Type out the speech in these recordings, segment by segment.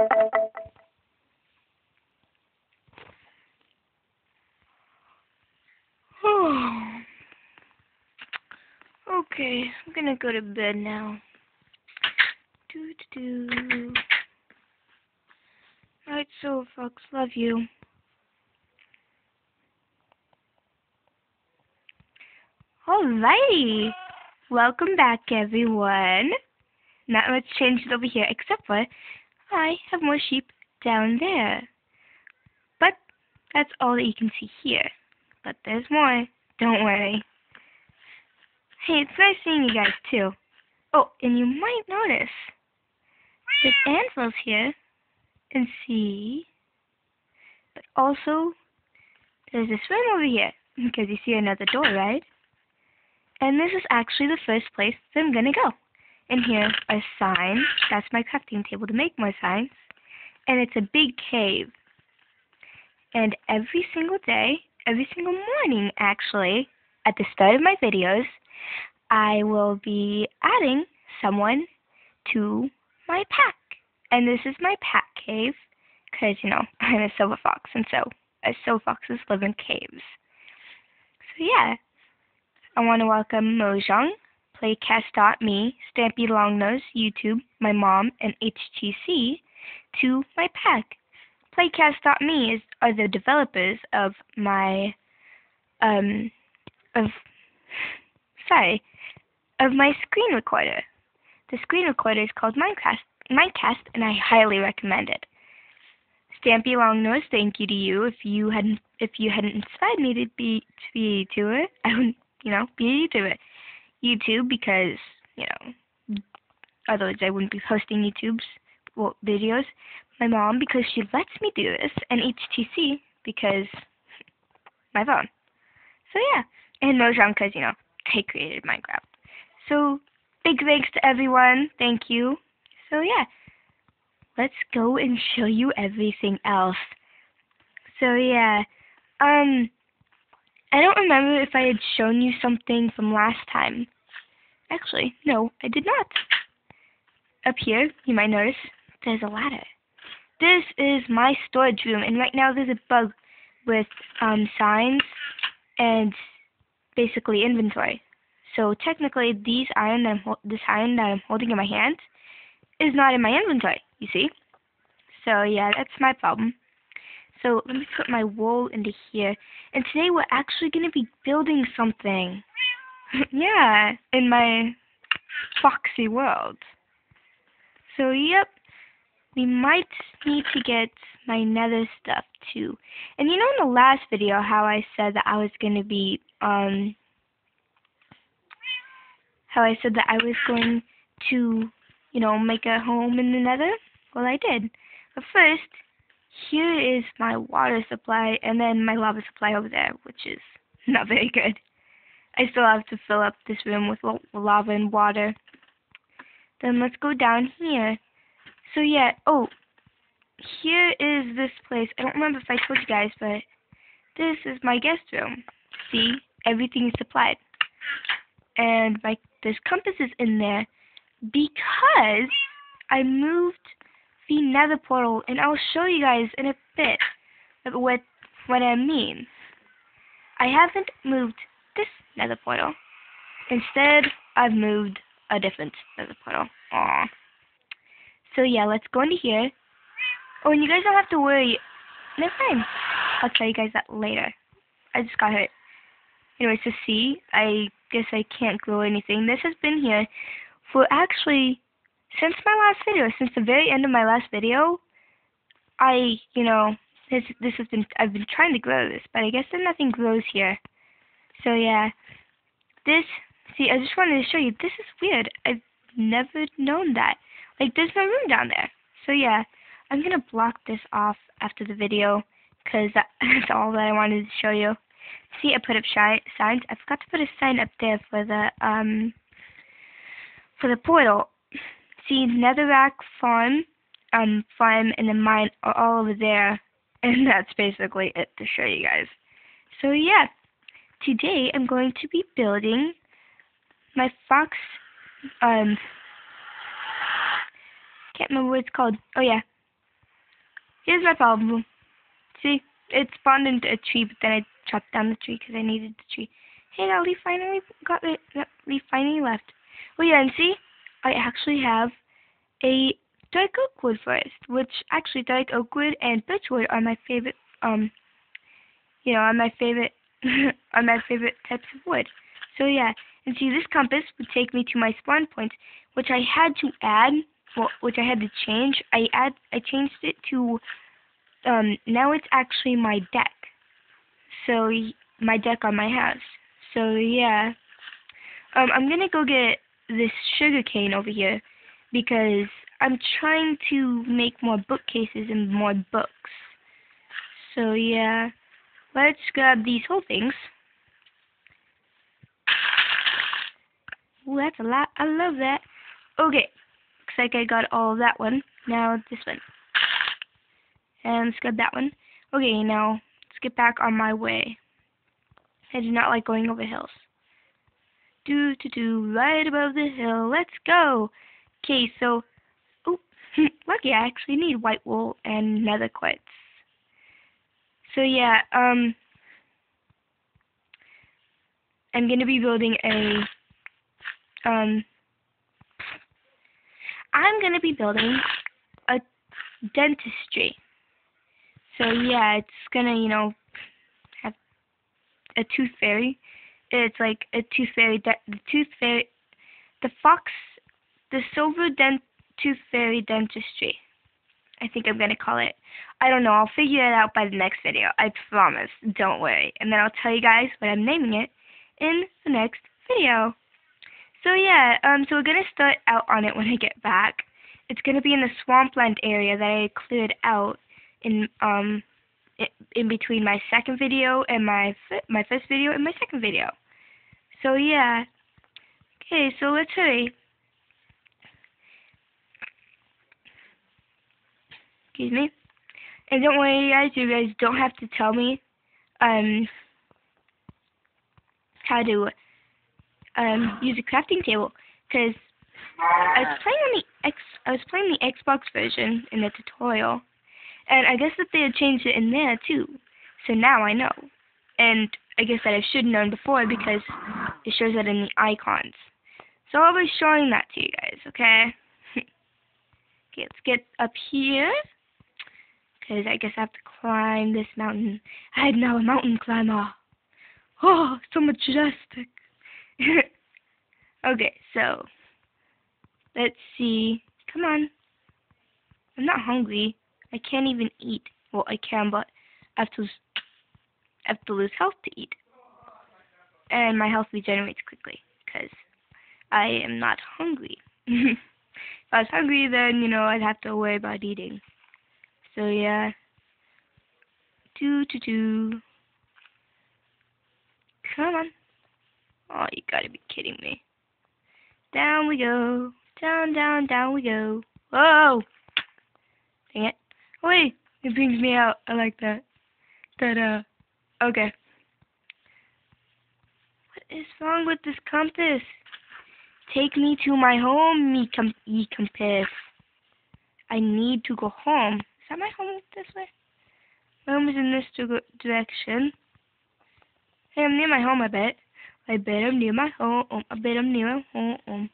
okay, I'm gonna go to bed now. Alright, so folks, love you. Alrighty. Welcome back, everyone. Not much changed over here, except for I have more sheep down there. But that's all that you can see here. But there's more. Don't worry. Hey, it's nice seeing you guys, too. Oh, and you might notice there's anvils here and see, but also there's this room over here because you see another door, right? And this is actually the first place that I'm gonna go. And here a sign. That's my crafting table to make more signs. And it's a big cave. And every single day, every single morning actually, at the start of my videos, I will be adding someone to my pack. And this is my pack cave, because, you know, I'm a silver fox, and so as silver foxes live in caves. So yeah, I want to welcome Mojang, Playcast.me, Stampy Longnose, YouTube, my mom, and HTC to my pack. Playcast.me is are the developers of my um of sorry of my screen recorder. The screen recorder is called Minecraft Minecast, and I highly recommend it. Stampy Longnose, thank you to you. If you hadn't if you hadn't inspired me to be to be a YouTuber, I wouldn't you know, be a YouTuber. YouTube because, you know, otherwise I wouldn't be posting YouTube's well, videos. My mom because she lets me do this, and HTC because my phone. So yeah, and Mojang because, you know, they created Minecraft. So big thanks to everyone. Thank you. So yeah, let's go and show you everything else. So yeah, um, I don't remember if I had shown you something from last time. Actually, no, I did not. Up here, you might notice, there's a ladder. This is my storage room, and right now there's a bug with um, signs and basically inventory. So technically, these iron that I'm this iron that I'm holding in my hand is not in my inventory. You see? So yeah, that's my problem. So let me put my wool into here. And today we're actually going to be building something. yeah, in my foxy world. So yep, we might need to get my nether stuff too. And you know in the last video how I said that I was going to be, um, how I said that I was going to, you know, make a home in the nether? Well, I did. But first, here is my water supply and then my lava supply over there, which is not very good. I still have to fill up this room with lava and water. Then let's go down here. So yeah, oh, here is this place. I don't remember if I told you guys, but this is my guest room. See, everything is supplied. And my this compass is in there because I moved the nether portal, and I'll show you guys in a bit what, what I mean. I haven't moved this nether portal. Instead, I've moved a different nether portal. Aww. So yeah, let's go into here. Oh, and you guys don't have to worry. Never mind. I'll tell you guys that later. I just got hurt. Anyway, so see, I guess I can't grow anything. This has been here for actually since my last video, since the very end of my last video, I, you know, this this has been I've been trying to grow this, but I guess that nothing grows here. So yeah, this see I just wanted to show you. This is weird. I've never known that. Like there's no room down there. So yeah, I'm gonna block this off after the video because that, that's all that I wanted to show you. See, I put up shi signs. I forgot to put a sign up there for the um for the portal see Netherrack Farm, um, Farm, and the mine are all over there. And that's basically it to show you guys. So yeah, today I'm going to be building my fox, um, can't remember what it's called. Oh yeah, here's my problem. See, it spawned into a tree, but then I chopped down the tree because I needed the tree. Hey, that leaf finally got it. That leaf finally left. Oh yeah, and see, I actually have a dark oak wood forest, which actually dark oak wood and birchwood are my favorite. Um, you know, are my favorite are my favorite types of wood. So yeah, and see, this compass would take me to my spawn point, which I had to add, well, which I had to change. I add, I changed it to, um, now it's actually my deck. So my deck on my house. So yeah, um, I'm gonna go get this sugar cane over here because I'm trying to make more bookcases and more books. So yeah, let's grab these whole things. Ooh, that's a lot. I love that. Okay, looks like I got all that one. Now this one. And let's grab that one. Okay, now let's get back on my way. I do not like going over hills. Do to do right above the hill. Let's go. Okay, so oh, lucky I actually need white wool and nether quartz. So yeah, um, I'm gonna be building a um, I'm going to be building a dentistry. So yeah, it's going to, you know, have a tooth fairy. It's like a tooth fairy, the tooth fairy, the fox, the silver dent tooth fairy dentistry. I think I'm going to call it. I don't know. I'll figure it out by the next video. I promise. Don't worry. And then I'll tell you guys what I'm naming it in the next video. So yeah, um, so we're gonna start out on it when I get back. It's gonna be in the swampland area that I cleared out in um in between my second video and my my first video and my second video. So yeah. Okay, so let's hurry. Excuse me. And don't worry, guys. You guys don't have to tell me um how to um, use a crafting table because I was playing on the X I was playing the Xbox version in the tutorial, and I guess that they had changed it in there too. So now I know, and I guess that I should have known before because it shows it in the icons. So I'll be showing that to you guys, okay? okay, let's get up here because I guess I have to climb this mountain. I am now a mountain climber. Oh, so majestic. okay, so let's see. Come on. I'm not hungry. I can't even eat. Well, I can, but I have to, I have to lose health to eat. And my health regenerates quickly because I am not hungry. if I was hungry, then, you know, I'd have to worry about eating. So, yeah. Do, do, do. Come on. Oh, you gotta be kidding me. Down we go. Down, down, down we go. Whoa! Dang it. Wait! It brings me out. I like that. Ta-da. Uh, okay. Is wrong with this compass? Take me to my home, me, com compass. I need to go home. Is that my home this way? My home is in this direction. Hey, I'm near my home, I bet. I bet I'm near my home. I bet I'm near my home.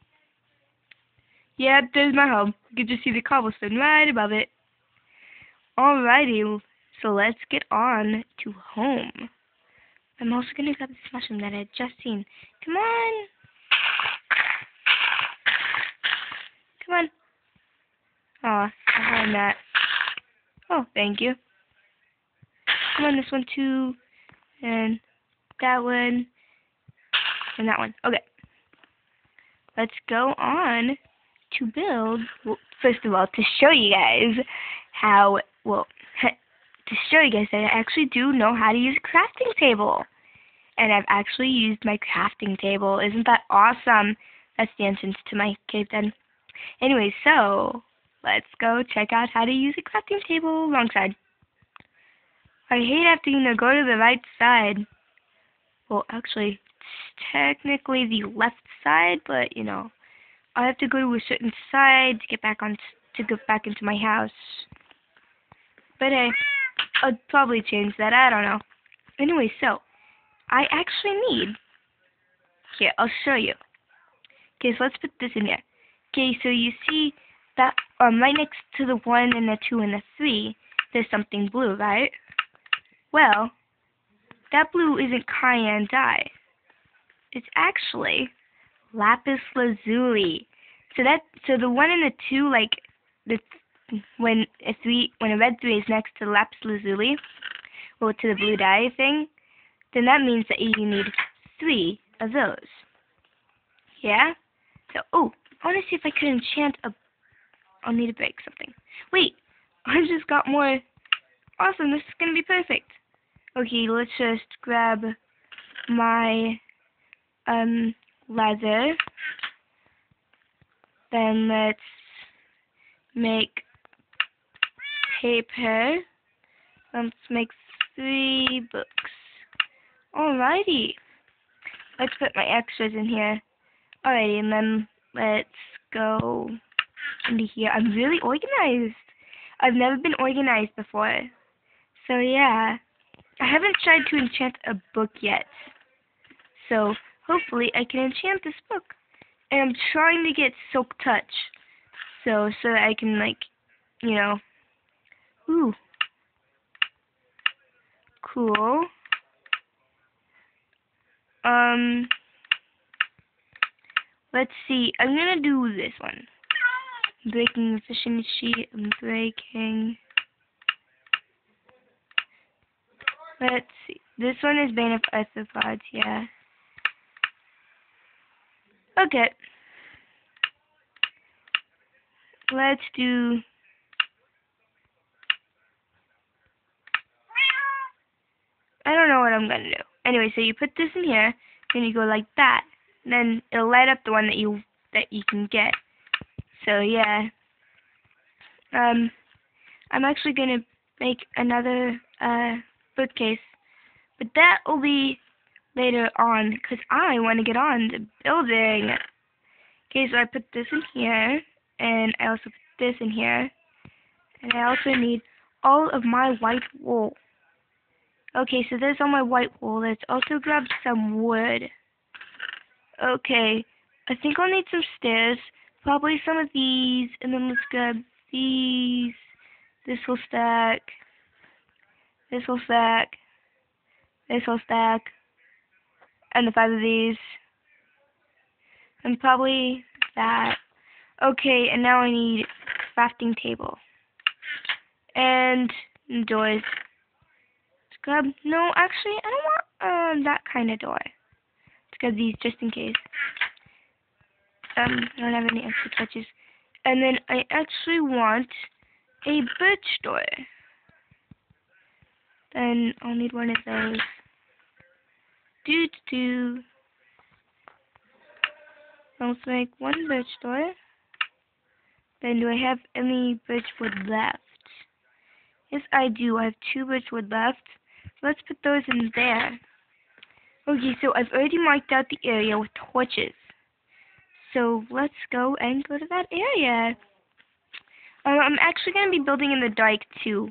Yeah, there's my home. You can just see the cobblestone right above it. Alrighty, so let's get on to home. I'm also gonna grab this mushroom that I had just seen. Come on! Come on. Aw, I found that. Oh, thank you. Come on, this one too. And that one and that one. Okay. Let's go on to build, well, first of all, to show you guys how, well, to show you guys that I actually do know how to use a crafting table. And I've actually used my crafting table. Isn't that awesome? That's the entrance to my cave then. Anyway, so, let's go check out how to use a crafting table. Wrong side. I hate having to go to the right side. Well, actually, it's technically the left side, but you know, I have to go to a certain side to get back on to get back into my house. But hey, I'll probably change that. I don't know. Anyway, so I actually need. Here, I'll show you. Okay, so let's put this in here. Okay, so you see that um right next to the one and the two and the three, there's something blue, right? Well, that blue isn't cayenne dye. It's actually lapis lazuli. So that so the one and the two like the when a three when a red three is next to lapis lazuli, or to the blue dye thing, then that means that you need three of those. Yeah? So oh, I wanna see if I could enchant a I'll need to break something. Wait, I just got more awesome, this is gonna be perfect. Okay, let's just grab my um leather. Then let's make paper. Let's make three books. Alrighty. Let's put my extras in here. Alrighty, and then let's go into here. I'm really organized. I've never been organized before. So yeah. I haven't tried to enchant a book yet. So hopefully I can enchant this book. And I'm trying to get Silk Touch. So so that I can like you know Ooh. Cool. Um let's see. I'm gonna do this one. Breaking efficiency, I'm breaking Let's see. This one is Bane of Arthropods, yeah. Okay. Let's do... I don't know what I'm gonna do. Anyway, so you put this in here, then you go like that. Then it'll light up the one that you that you can get. So yeah. Um I'm actually gonna make another uh bookcase. But that will be later on, because I want to get on the building. Okay, so I put this in here, and I also put this in here. And I also need all of my white wool. Okay, so there's all my white wool. Let's also grab some wood. Okay, I think I'll need some stairs. Probably some of these, and then let's grab these. This will stack. This will stack. This will stack. And the five of these. And probably that. Okay, and now I need crafting table. And doors. Let's no, actually, I don't want uh, that kind of door. Let's grab these just in case. Um, I don't have any extra touches. And then I actually want a birch door. Then I'll need one of those. Do do. Let's make one birch door. Then do I have any birch wood left? Yes, I do. I have two birch wood left. Let's put those in there. Okay, so I've already marked out the area with torches. So let's go and go to that area. Um, I'm actually going to be building in the dike too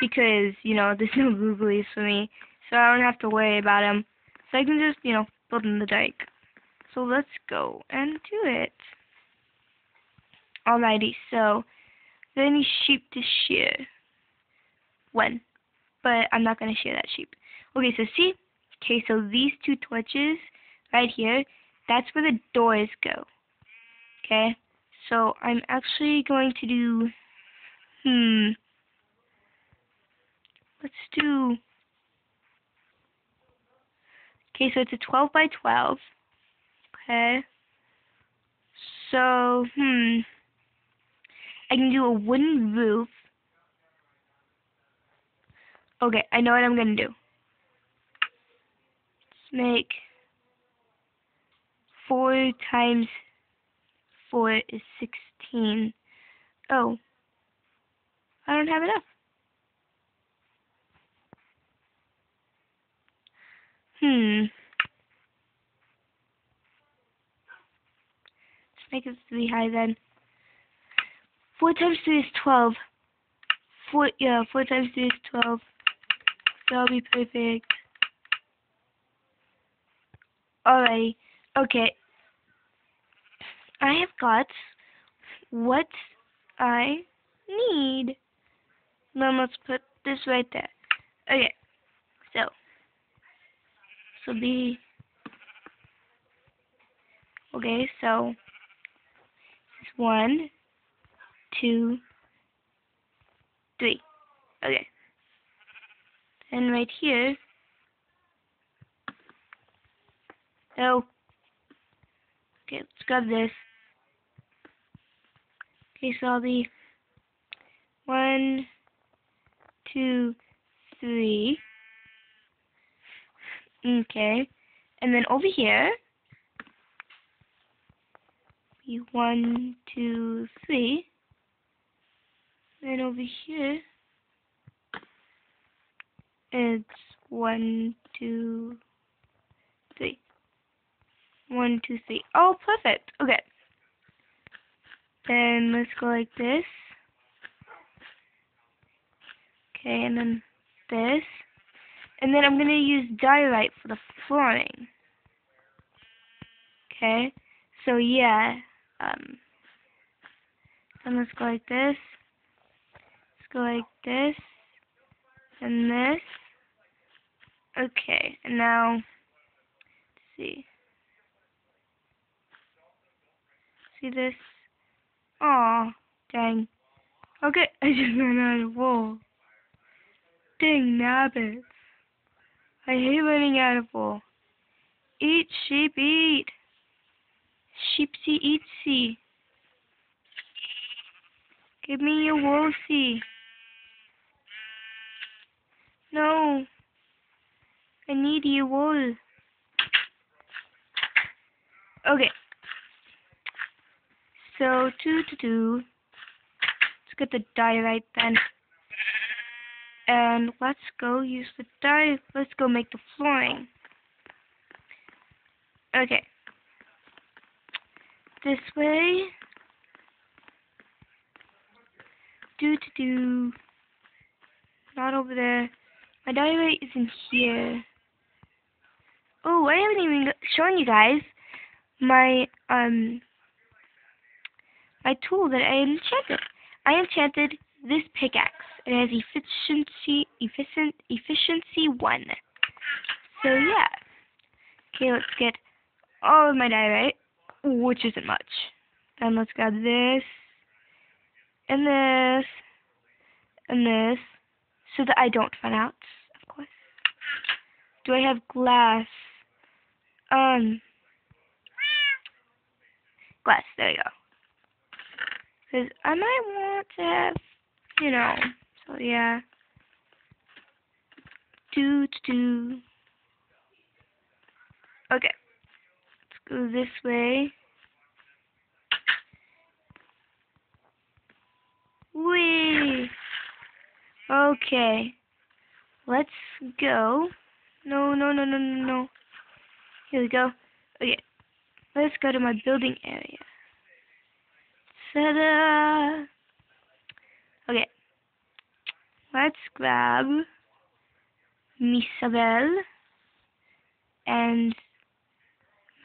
because, you know, there's no googlies for me, so I don't have to worry about them. So I can just, you know, build in the dike. So let's go and do it. Alrighty, so there any sheep to shear. When? But I'm not going to shear that sheep. Okay, so see? Okay, so these two torches right here, that's where the doors go. Okay? So I'm actually going to do, hmm, Let's do... Okay, so it's a 12 by 12. Okay. So, hmm. I can do a wooden roof. Okay, I know what I'm going to do. Let's make 4 times 4 is 16. Oh. I don't have enough. Hmm. Let's make it three high then. Four times three is twelve. four, yeah, four times three is twelve. That'll be perfect. Alrighty. Okay. I have got what I need. Then let's put this right there. Okay. So. So be. Okay, so. It's One, two, three. Okay. And right here. Oh. Okay, let's grab this. Okay, so I'll be one, two, three. Okay. And then over here, be one, two, three. And over here, it's one, two, three. One, two, three. Oh, perfect. Okay. Then let's go like this. Okay, and then this. And then I'm going to use diorite for the flooring. Okay, so yeah. Um, then let's go like this. Let's go like this. And this. Okay, and now, let's see. See this? Aw, dang. Okay, I just ran out of wool. Dang nabbits. I hate running out of wool. Eat, sheep, eat. Sheepsy, eatsy. Give me your woolsy. No. I need you all. Okay. So, two to two. Let's get the diorite then. And let's go use the dye. Let's go make the flooring. Okay. This way. Do to do. Not over there. My diorite is in here. Oh, I haven't even shown you guys my um my tool that I enchanted. I enchanted this pickaxe. It has efficiency efficient efficiency one. So yeah. Okay, let's get all of my diorite, which isn't much. Then let's grab this and this and this so that I don't run out, of course. Do I have glass? Um glass, there you go. Because I might want to have, you know, so yeah. Do, do. Okay. Let's go this way. Whee! Okay. Let's go. No, no, no, no, no, no. Here we go. Okay. Let's go to my building area. Ta-da! Okay. Let's grab Misabel and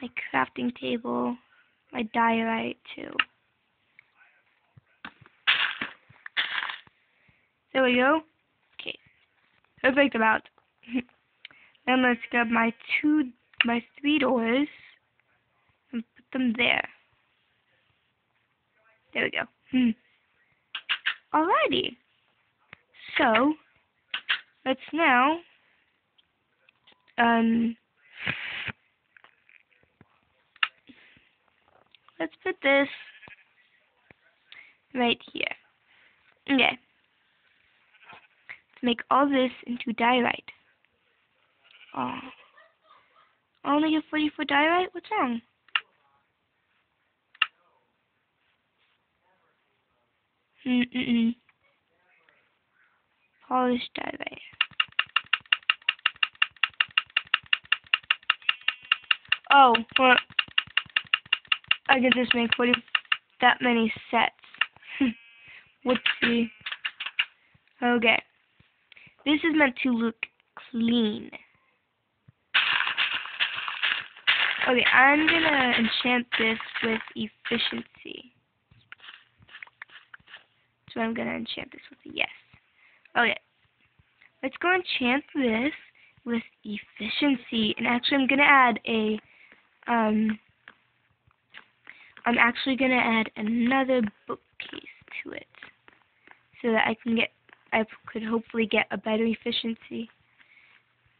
my crafting table, my diorite too. There we go. Okay. Perfect amount. then let's grab my two, my three doors and put them there. There we go. Hmm. Alrighty. So, let's now, um, let's put this right here. Okay. Let's make all this into diorite. Oh. Only a 40 for diorite? What's wrong? Mm-mm. Polished diorite. Oh, I can just make 40, that many sets. Whoopsie. Okay. This is meant to look clean. Okay, I'm gonna enchant this with efficiency. So I'm gonna enchant this with yes. Okay. Let's go enchant this with efficiency. And actually I'm gonna add a um I'm actually gonna add another bookcase to it. So that I can get I could hopefully get a better efficiency.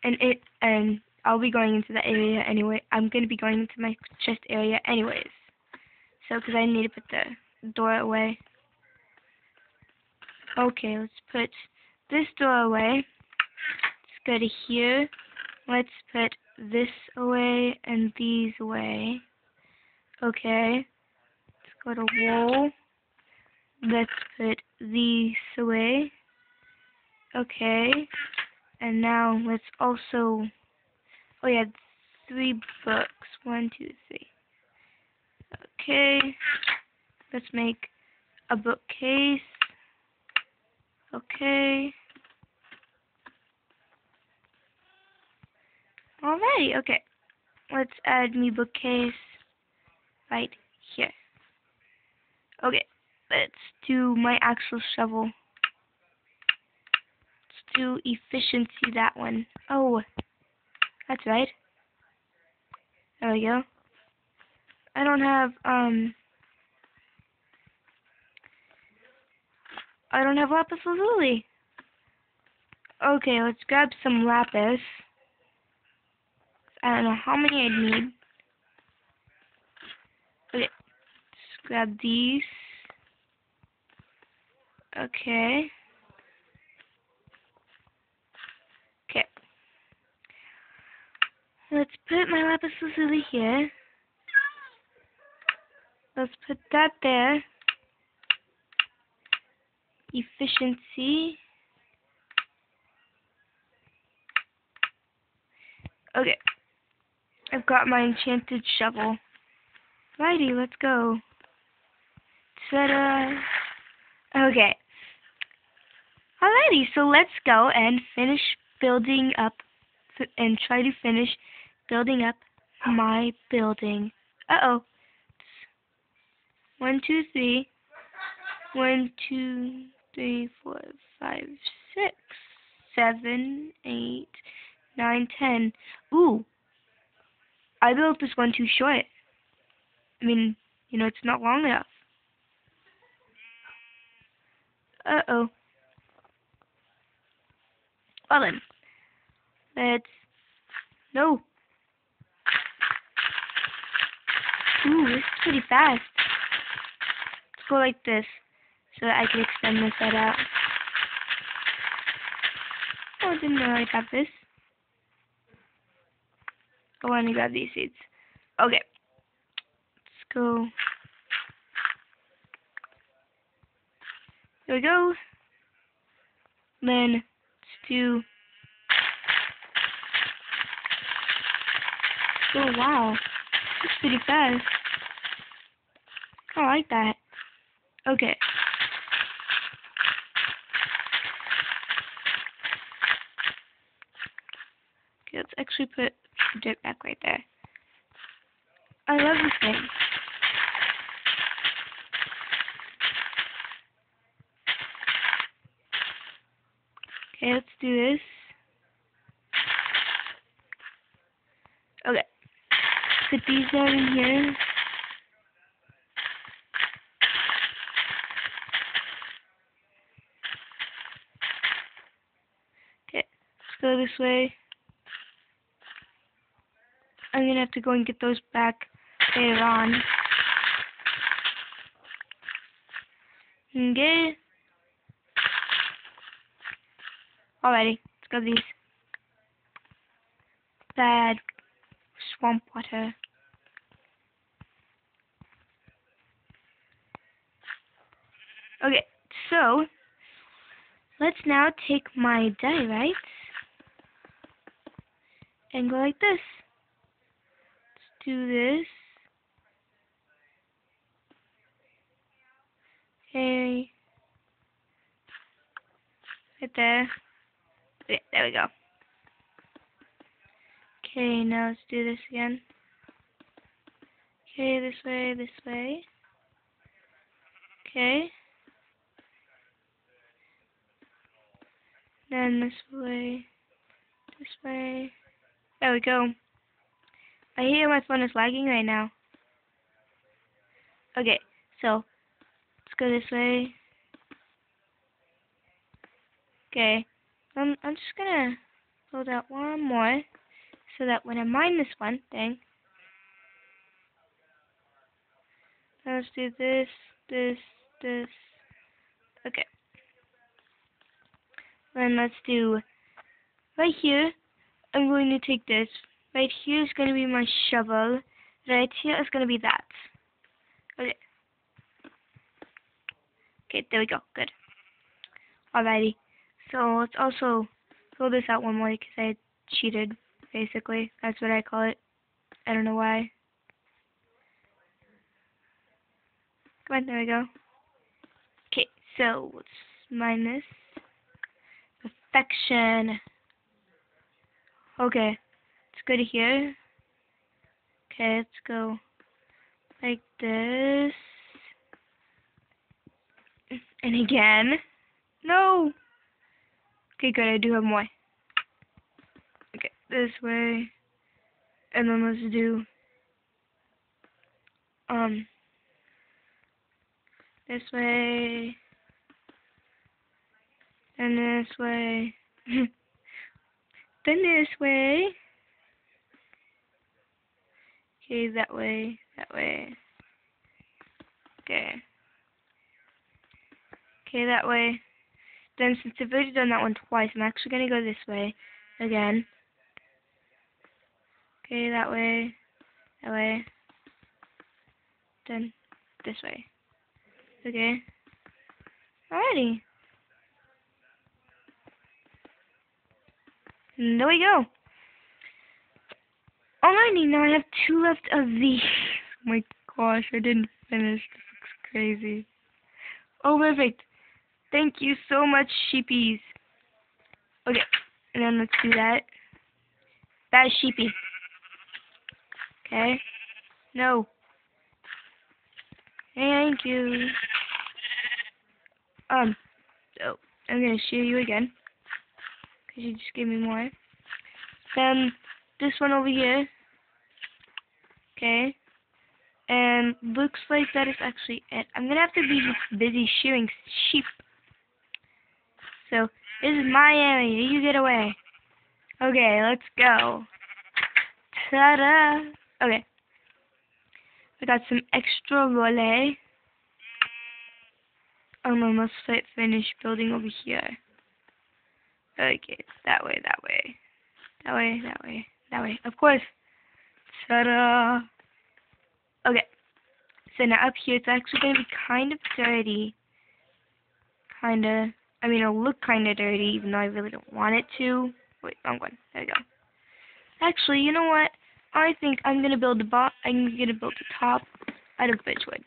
And it and I'll be going into that area anyway. I'm going to be going into my chest area anyways. So, because I need to put the door away. Okay, let's put this door away. Let's go to here. Let's put this away and these away. Okay. Let's go to wall. Let's put these away. Okay. And now let's also Oh yeah, three books. One, two, three. Okay. Let's make a bookcase. Okay. Alrighty, okay. Let's add me bookcase right here. Okay, let's do my actual shovel. Let's do efficiency that one. Oh, that's right. There we go. I don't have, um... I don't have lapis lazuli. Okay, let's grab some lapis. I don't know how many I'd need. Okay, let's grab these. Okay. Let's put my lapis lazuli here. Let's put that there. Efficiency. Okay. I've got my enchanted shovel. Righty, let's go. Ta-da! Okay. Alrighty, so let's go and finish building up and try to finish building up my building. Uh-oh. One, two, three. One, two, three, four, five, six, seven, eight, nine, ten. Ooh. I built this one too short. I mean, you know, it's not long enough. Uh-oh. Well then. Let's... No. Ooh, this is pretty fast. Let's go like this so that I can extend this side out. Oh, I didn't know I got this. I want to grab these seeds. Okay. Let's go. There we go. Then let's do. Oh wow. Pretty fast. I like that. Okay. Okay, let's actually put the dirt back right there. I love this thing. Okay, let's do this. Okay. Put these down in here. Okay, let's go this way. I'm gonna have to go and get those back later on. Okay. Alrighty, let's go these. Bad swamp water. Okay, so let's now take my diorites and go like this. Let's do this. Okay. Right there. There we go. Okay, now let's do this again. Okay, this way, this way. Okay. Then this way, this way. There we go. I hear my phone is lagging right now. Okay, so let's go this way. Okay, um, I'm just gonna build out one more so that when I mine this one thing, let's do this, this, this. Okay. Then let's do right here. I'm going to take this. Right here is going to be my shovel. Right here is going to be that. Okay. Okay, there we go. Good. Alrighty. So let's also fill this out one more because I cheated, basically. That's what I call it. I don't know why. Come on, there we go. Okay, so let's mine this. Perfection. Okay, let's go to here. Okay, let's go like this. And again. No! Okay, good. I do have more. This way. And then let's do, um, this way. And this way. then this way. Okay, that way, that way. Okay. Okay, that way. Then since I've already done that one twice, I'm actually going to go this way again. Okay, that way, that way, then this way. Okay. Alrighty. And there we go. Alrighty, now I have two left of these. oh my gosh, I didn't finish. This looks crazy. Oh, perfect. Thank you so much, sheepies. Okay, and then let's do that. That is sheepy. Okay. No. Thank you. Um, so, I'm gonna shoot you again. Because you just gave me more. Then, this one over here. Okay. And looks like that is actually it. I'm gonna have to be busy shearing sheep. So, this is my area. You get away. Okay, let's go. Ta-da! Okay. We got some extra rolle. I'm oh, almost finished building over here. Okay, that way, that way. That way, that way, that way. Of course. Ta-da! Okay. So now up here, it's actually going to be kind of dirty. Kind of. I mean, it'll look kind of dirty, even though I really don't want it to. Wait, wrong one. There we go. Actually, you know what? I think I'm gonna build the bot. I'm gonna build the top out of birchwood.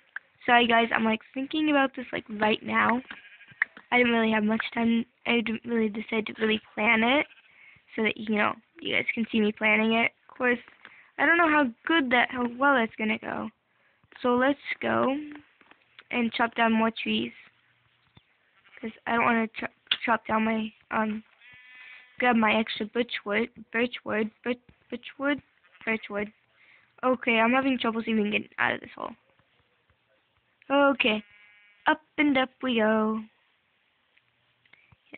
Sorry, guys. I'm like thinking about this like right now. I didn't really have much time. I didn't really decide to really plan it, so that you know you guys can see me planning it. Of course, I don't know how good that, how well that's gonna go. So let's go and chop down more trees because I don't want to ch chop down my um grab my extra birchwood, birchwood, birch, birchwood, birchwood. Okay, I'm having trouble even getting out of this hole. Okay, up and up we go.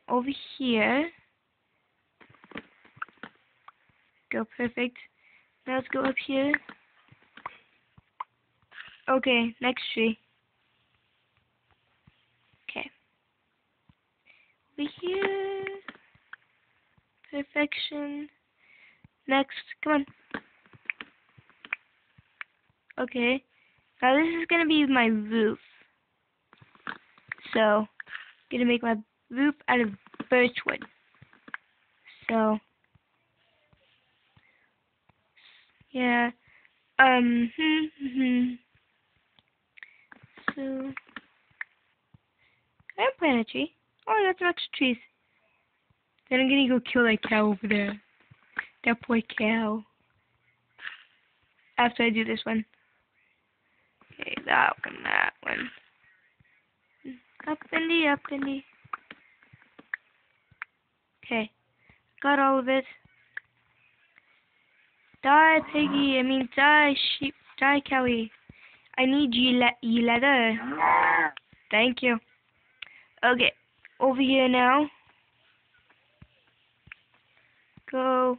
Over here. Go perfect. Now let's go up here. Okay, next tree. Okay. Over here. Perfection. Next, come on. Okay. Now this is gonna be my roof. So, gonna make my roof out of birchwood. So, yeah. Um. Hmm, hmm. So, I plant a tree. Oh, got some extra trees. Then I'm gonna go kill that cow over there. That poor cow. After I do this one. Okay, that one, that one. Up in the, up in the. Okay. Got all of it. Die, piggy. I mean, die, sheep. Die, cowie. I need you, le you leather. Thank you. Okay. Over here now. Go.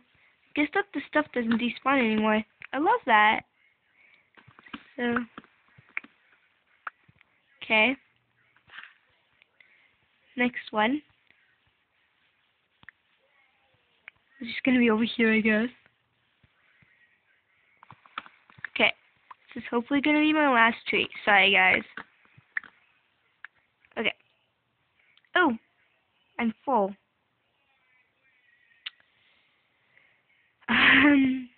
Guess that the stuff doesn't despawn anymore. I love that. So. Okay. Next one. It's just gonna be over here, I guess. Okay. This is hopefully gonna be my last tree. Sorry, guys. Okay. Oh! I'm full. Um,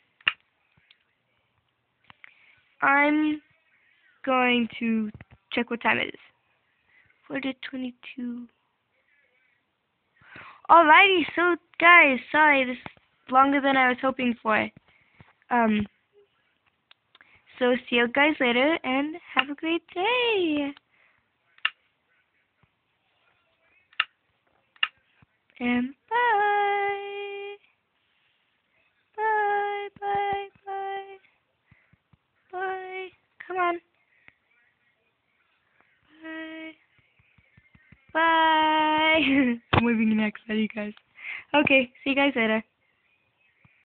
I'm going to check what time it is. 422. Alrighty, so guys, sorry, this is longer than I was hoping for. Um, so see you guys later, and have a great day. And bye. Bye, bye, bye. Bye. Come on. Bye. I'm waving next at you guys. Okay, see you guys later.